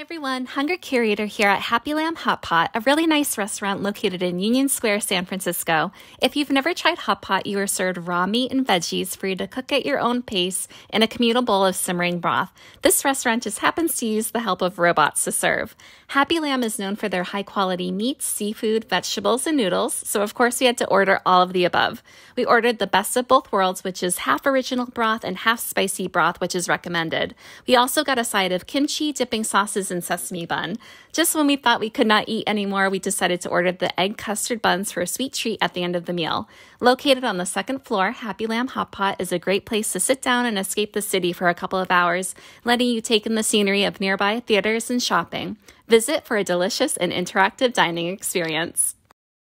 Hi everyone, Hungry Curator here at Happy Lamb Hot Pot, a really nice restaurant located in Union Square, San Francisco. If you've never tried Hot Pot, you are served raw meat and veggies for you to cook at your own pace in a communal bowl of simmering broth. This restaurant just happens to use the help of robots to serve. Happy Lamb is known for their high quality meats, seafood, vegetables, and noodles, so of course we had to order all of the above. We ordered the best of both worlds, which is half original broth and half spicy broth, which is recommended. We also got a side of kimchi, dipping sauces and sesame bun. Just when we thought we could not eat anymore, we decided to order the egg custard buns for a sweet treat at the end of the meal. Located on the second floor, Happy Lamb Hot Pot is a great place to sit down and escape the city for a couple of hours, letting you take in the scenery of nearby theaters and shopping. Visit for a delicious and interactive dining experience.